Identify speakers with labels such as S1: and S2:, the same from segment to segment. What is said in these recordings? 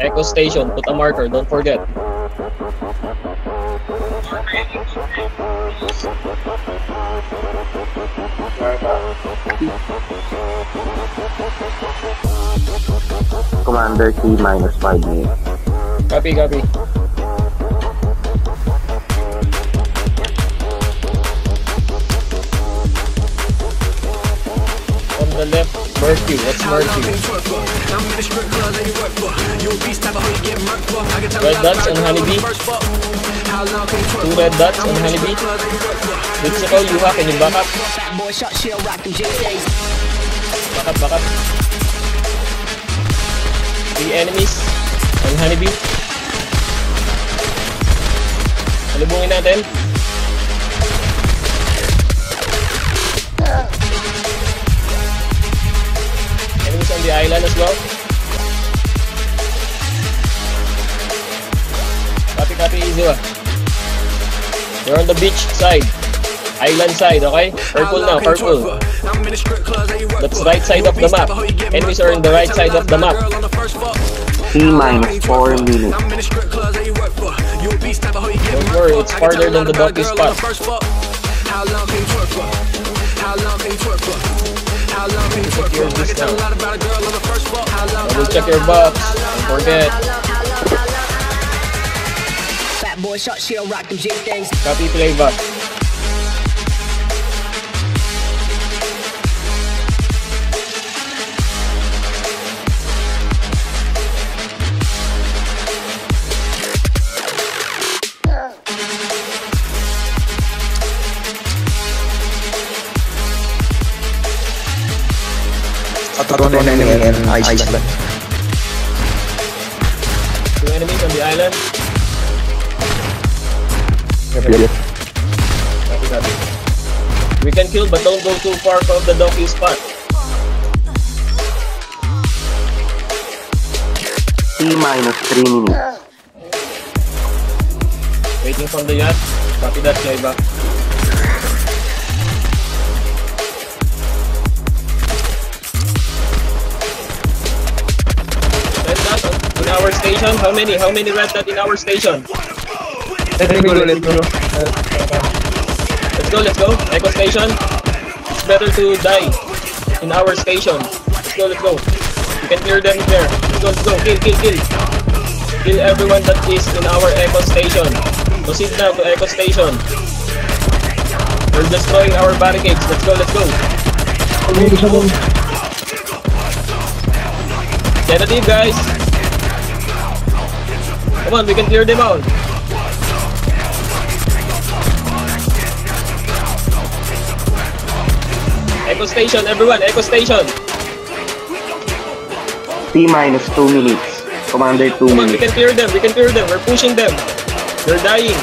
S1: Echo Station, put a marker, don't forget.
S2: Commander T minus 5 minutes.
S1: Copy, copy. On the left, Murphy. What's Murphy? Red dots on Honeybee. Two red dots on Honeybee. Dito you have can you back up? Back up, back up. Three enemies on Honeybee. Alubungin natin. On the island as well. Copy, copy, easy ba? You're on the beach side. Island side, okay? Purple now, purple. That's right side of the map. Enemies are in the right side of the map.
S2: T minus 4 minutes.
S1: Don't worry, it's farther than the doggy spot. Secure this now. Double check your box. Don't forget.
S3: Fat boy shot shell rock them JJs.
S1: Copy playback.
S4: One enemy in Iceland.
S1: Two enemies on the island.
S4: Yep.
S1: Copy, copy. We can kill, but don't go too far from the doggy spot.
S2: T minus 3 minutes.
S1: Waiting from the yacht. Copy that, playback. Our station. How many? How many red dot in our station?
S4: Let me go, let me go.
S1: Let's go, let's go. Echo station. It's better to die in our station. Let's go, let's go. You can clear them there. Let's go, let's go. Kill, kill, kill. Kill everyone that is in our Echo station. Proceed now to Echo station. We're destroying our barricades. Let's go, let's go. Tentative, guys. Come on, we can clear them out. Echo station, everyone, Echo station.
S2: T minus 2 minutes. Commander 2
S1: Come on, we can clear them, we can clear them. We're pushing them. They're dying.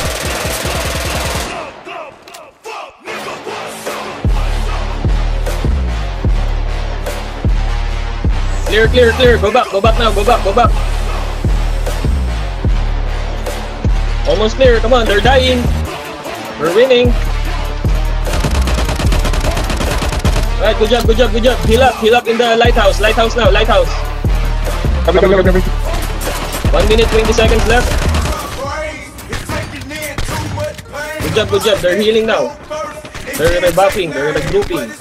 S1: Clear, clear, clear. Go back, go back now, go back, go back. Almost clear. Come on, they're dying. We're winning. Right, good job, good job, good job. Heal up, heal up in the lighthouse. Lighthouse now, lighthouse.
S4: Copy, copy, copy.
S1: 1 minute 20 seconds left. Good job, good job. They're healing now. They're rebuffing, they're regrouping.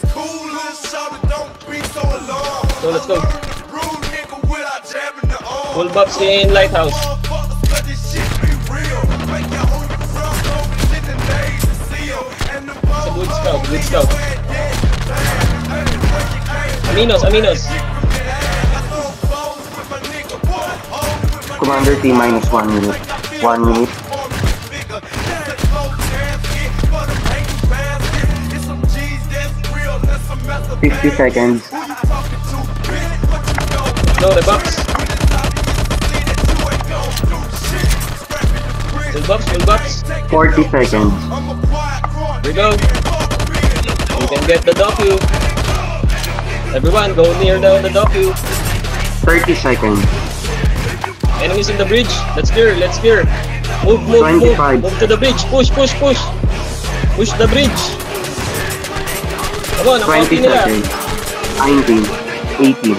S1: So let's go. Full buffs in lighthouse. Good scout. Aminos, Aminos.
S2: Commander T minus 1 minute. 1 minute. Fifty seconds.
S1: No, the buffs. Full buffs, full buffs.
S2: Forty seconds.
S1: Here we go. You can get the docu. Everyone, go near the, the docu.
S2: Thirty seconds.
S1: Enemies in the bridge. Let's clear, let's clear. Move, move, move.
S2: 25.
S1: Move to the bridge. Push, push, push. Push the bridge. Come on, ang
S2: Twenty
S1: konti nila.
S2: seconds. Nineteen. Eighteen.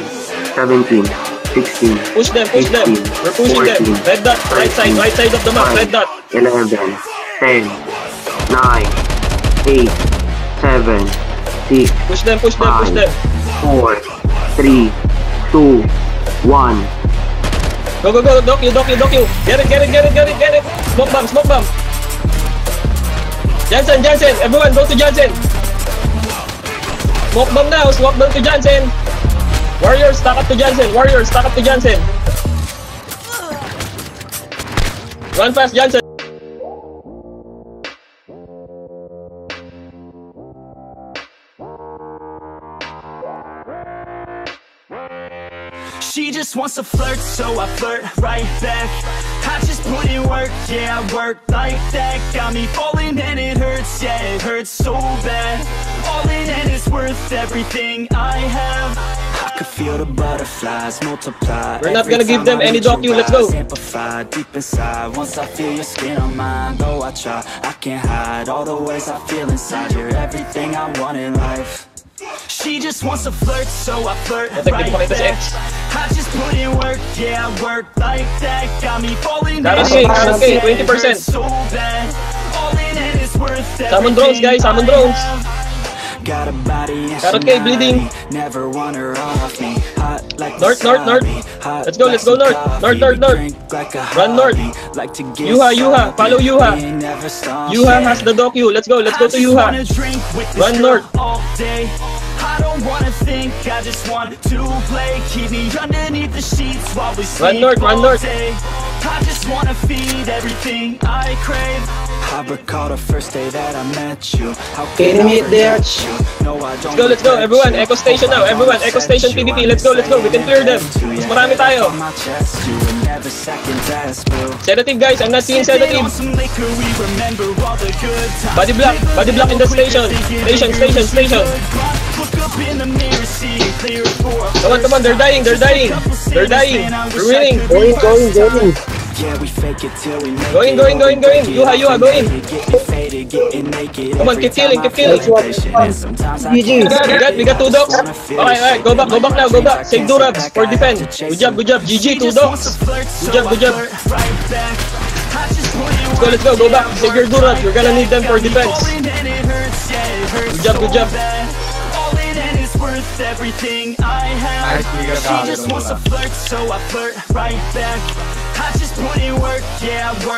S2: Seventeen. 16,
S1: Push them, push them. We're pushing them. Red dot, right side, right side of the map, red dot.
S2: 11, 10, 9, 8, 7, 6,
S1: Push them, push them, push them.
S2: 4, 3, 2, 1.
S1: Go, go, go, dock you, dock you, dock you. Get it, get it, get it, get it, get it. Smoke bomb, smoke bomb. Jansen, Jansen, everyone go to Jansen. Smoke bomb now, smoke bomb to Jansen. Warriors, stack up to Jansen. Warriors, stack up to Jansen. Run fast, Jansen.
S5: She just wants to flirt, so I flirt right back. I just put in work, yeah, I work like that. Got me falling and it hurts, yeah, it hurts so bad. All in and it's worth everything I have. I could feel the butterflies multiply.
S1: We're not gonna give them any
S5: your
S1: docu, let's go.
S5: Amplify deep inside. Once I feel your skin on mine, though I try, I can't hide all the ways I feel inside. You're everything I want in life. She just wants to flirt, so I flirt right back. I just put in work, yeah, work like that. Got me falling in
S1: cake,
S5: it,
S1: cake,
S5: it
S1: 20%.
S5: hurts So bad. All in it's worth
S1: Summon drones, guys, summon drones.
S5: Got a body
S1: Carrot bleeding.
S5: Never want her off me. Hot like
S1: North, north, north. Let's go, let's go north. North, north, north.
S5: like
S1: Run north.
S5: Like to get
S1: Yuha, Yuha, follow Yuha.
S5: We ain't never stop,
S1: Yuha has the docu. Let's go, let's go to
S5: I just wanna
S1: Yuha.
S5: drink with this
S1: Run north.
S5: all day. I don't wanna think, I just want to play. Keep me underneath the sheets while we sleep
S1: north, run
S5: all
S1: north.
S5: day. I just wanna feed everything I crave. I recall the first day that I met you. How can
S4: Enemy
S5: I
S4: there.
S5: No, I don't
S1: Let's go, let's go, everyone. Echo station now, everyone. Echo station. PvP. Let's go, let's go. We can clear them.
S5: To
S1: Mas
S5: you.
S1: marami tayo.
S5: On my chest, you would never second guess, boo.
S1: Sedative guys, I'm not seeing
S5: Sipping
S1: sedative.
S5: on some liquor, we remember all the good.
S1: Body block, body block in the station. Station, station, station.
S5: Look up in the mirror, see it clear for a
S1: Come on, come on, they're dying, they're dying. They're dying. We're winning.
S2: Going, going, going.
S5: Yeah, we fake it till we make
S1: Going,
S5: it.
S1: going, going, going.
S5: Break it
S1: Yuha,
S5: off
S1: Yuha,
S5: and
S1: going.
S5: it, faded, getting naked.
S1: Come on,
S5: Every
S1: keep killing,
S5: time
S1: keep
S5: I feel
S1: killing.
S5: sometimes I
S2: GG.
S1: We
S5: can't
S1: got, we got two dogs. Okay, alright, go back, go back now, go back. Save Durabs for defense. Good job, good job. GG, two dogs. Good job, good job.
S5: Let's
S1: go, let's go, go back. Take your Durabs. We're gonna need them for defense.
S5: Good
S1: job, good job.
S5: Everything I have. She just wants to flirt, so I flirt right back. I just put in work, yeah, I work.